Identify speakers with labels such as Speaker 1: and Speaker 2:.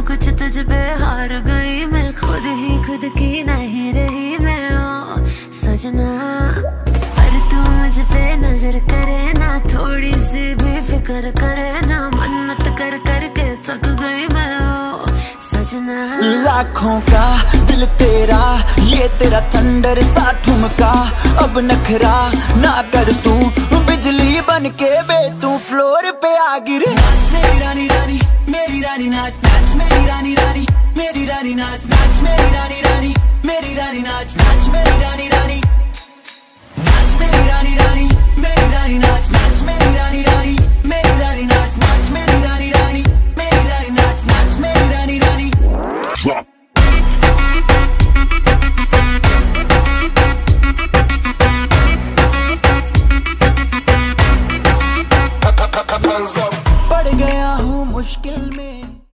Speaker 1: कुछ तुझ पे हार गई मैं, खुद ही खुद की नहीं रही मैं, ओ, सजना। पर तू मुझ पे नज़र करे ना, थोड़ी सी भी फ़िक्र करे ना, मन्नत कर करके थक गई मैं, ओ, सजना।
Speaker 2: लाखों का दिल तेरा, ये तेरा थंडर सा ठुमका। अब नखरा ना कर तू, बिजली बन के बे तू फ्लोर पे आ गिरे।
Speaker 3: रानी नाच नाच मेरी रानी रानी मेरी रानी नाच नाच मेरी रानी रानी मेरी रानी नाच नाच मेरी रानी रानी नाच मेरी रानी रानी मेरी रानी नाच नाच मेरी रानी रानी मेरी रानी नाच नाच मेरी रानी रानी मेरी रानी नाच नाच मेरी रानी रानी
Speaker 4: Drop. गया हूँ मुश्किल में